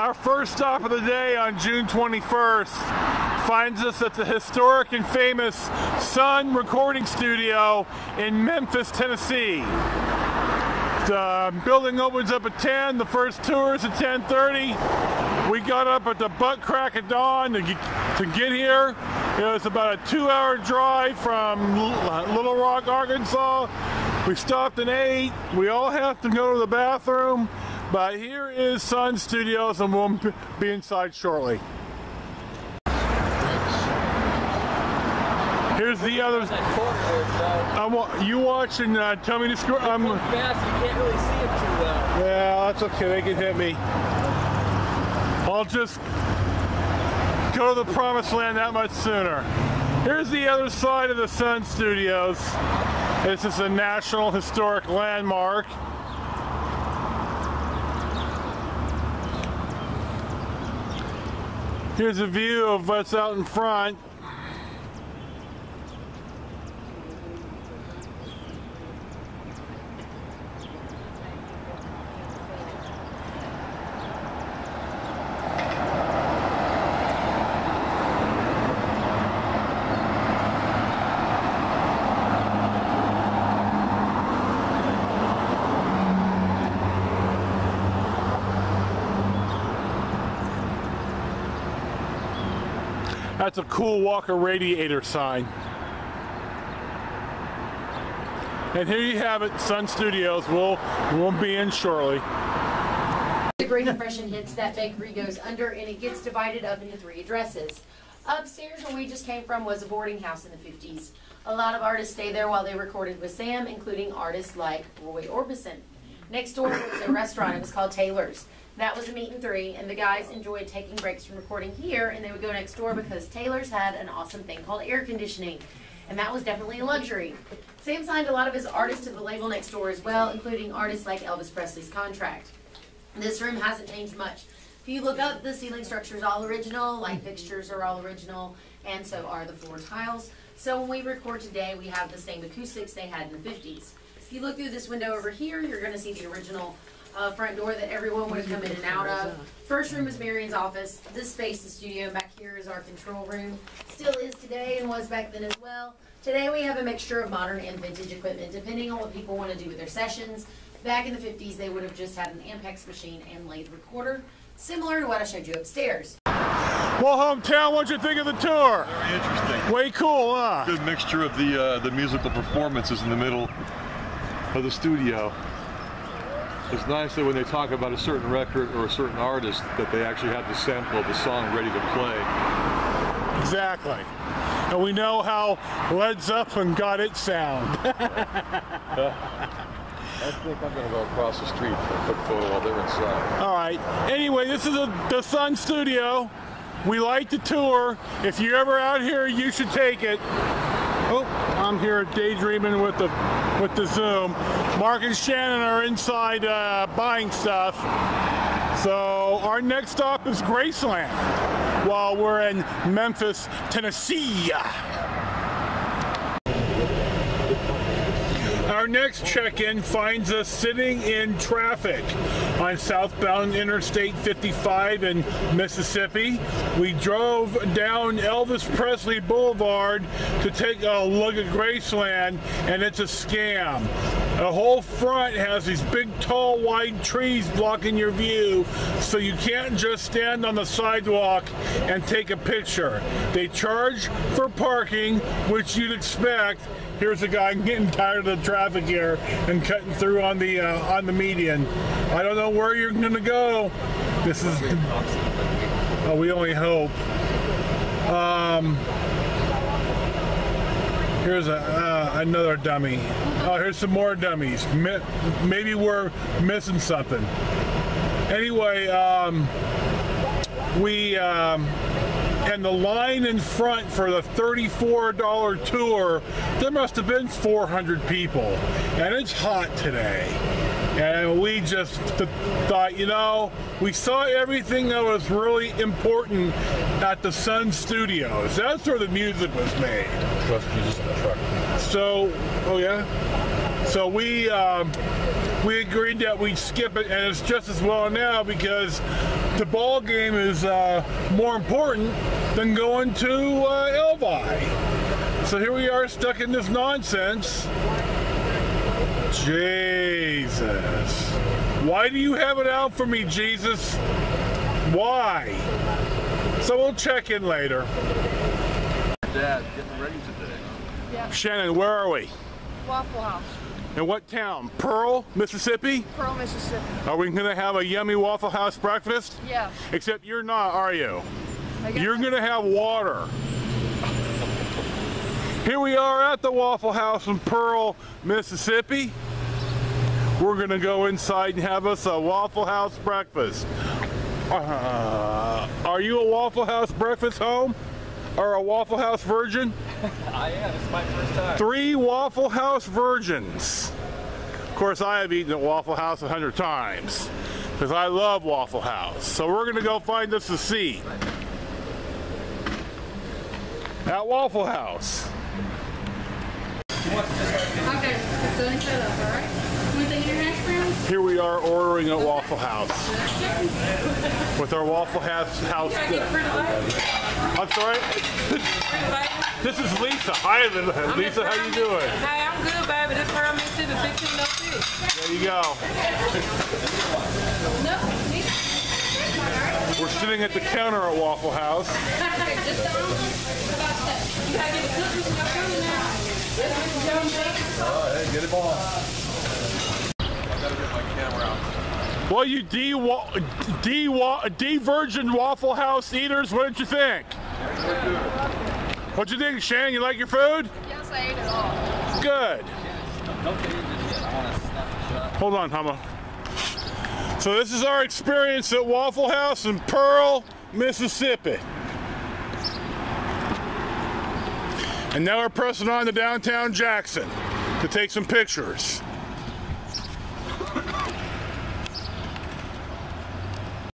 Our first stop of the day on June 21st finds us at the historic and famous Sun Recording Studio in Memphis, Tennessee. The um, building opens up at 10. The first tour is at 10:30. We got up at the butt crack of dawn to get, here. It was about a two-hour drive from uh, Little Rock, Arkansas. We stopped and ate. We all have to go to the bathroom. But here is Sun Studios, and we'll be inside shortly. Here's the other. I'm you watching. Uh, tell me to screw. I'm fast. You can't really see it too well. Yeah, that's okay. They can hit me. I'll just go to the promised land that much sooner. Here's the other side of the Sun Studios. This is a National Historic Landmark. Here's a view of what's out in front. That's a cool Walker radiator sign. And here you have it, Sun Studios. We'll, we'll be in shortly. The Great Depression hits, that bakery goes under, and it gets divided up into three addresses. Upstairs, where we just came from, was a boarding house in the 50s. A lot of artists stayed there while they recorded with Sam, including artists like Roy Orbison. Next door was a restaurant. It was called Taylor's. That was a meat and three, and the guys enjoyed taking breaks from recording here, and they would go next door because Taylor's had an awesome thing called air conditioning, and that was definitely a luxury. Sam signed a lot of his artists to the label next door as well, including artists like Elvis Presley's contract. This room hasn't changed much. If you look up, the ceiling structure is all original, light mm-hmm. fixtures are all original, and so are the floor tiles. So when we record today, we have the same acoustics they had in the 50s. If you look through this window over here, you're going to see the original uh, front door that everyone would come in and out of. First room is Marion's office. This space, the studio, back here is our control room. Still is today and was back then as well. Today we have a mixture of modern and vintage equipment, depending on what people want to do with their sessions. Back in the 50s, they would have just had an Ampex machine and lathe recorder, similar to what I showed you upstairs. Well, hometown, what'd you think of the tour? Very interesting. Way cool, huh? Good mixture of the uh, the musical performances in the middle of the studio it's nice that when they talk about a certain record or a certain artist that they actually have the sample of the song ready to play. Exactly. And we know how Led Zeppelin got its sound. I think I'm going to go across the street for a quick photo while they're inside. All right. Anyway, this is a, the Sun Studio. We like the tour. If you're ever out here, you should take it. Oh, I'm here daydreaming with the with the Zoom. Mark and Shannon are inside uh, buying stuff. So our next stop is Graceland while we're in Memphis, Tennessee. Our next check-in finds us sitting in traffic on southbound Interstate 55 in Mississippi. We drove down Elvis Presley Boulevard to take a look at Graceland, and it's a scam. The whole front has these big, tall, wide trees blocking your view, so you can't just stand on the sidewalk and take a picture. They charge for parking, which you'd expect, here's a guy getting tired of the traffic here and cutting through on the uh, on the median. I don't know where you're gonna go. This is. Oh, we only hope. Um, here's a, uh, another dummy. Oh, here's some more dummies. Maybe we're missing something. Anyway, um, we. Um, and the line in front for the $34 tour, there must have been 400 people. And it's hot today. And we just th thought, you know, we saw everything that was really important at the Sun Studios. That's where the music was made. Trust Jesus in the truck. So, oh yeah? So we, um, we agreed that we'd skip it, and it's just as well now because the ball game is uh, more important than going to uh, Elvi. So here we are stuck in this nonsense. Jesus. Why do you have it out for me, Jesus? Why? So we'll check in later. Dad, getting ready today. Shannon, where are we? Waffle House, In what town? Pearl, Mississippi? Pearl, Mississippi. Are we going to have a yummy Waffle House breakfast? Yeah. Except you're not, are you? I got You're going to have water. Here we are at the Waffle House in Pearl, Mississippi. We're going to go inside and have us a Waffle House breakfast. Uh, are you a Waffle House breakfast home? Or a Waffle House virgin? I am. Is my first time. Three Waffle House virgins. Of course, I have eaten at Waffle House a hundred times because I love Waffle House. So we're going to go find us a seat at Waffle House. Okay, so let me set up, all right? One thing in your hash browns? Here we are ordering at Waffle House with our Waffle House house. I'm sorry. This is Lisa. Hi, Lisa. How you doing? Hey, I'm good, baby. This Pearl, Mississippi, 1506. There you go. No, me. We're sitting at the counter at Waffle House. Well, you D D D Virgin Waffle House eaters, what did you think? What'd you think, Shannon? You like your food? Yes, I ate it all. Good. Don't get in just yet. I want to snap a shot. Hold on, Humma. So this is our experience at Waffle House in Pearl, Mississippi. And now we're pressing on to downtown Jackson to take some pictures.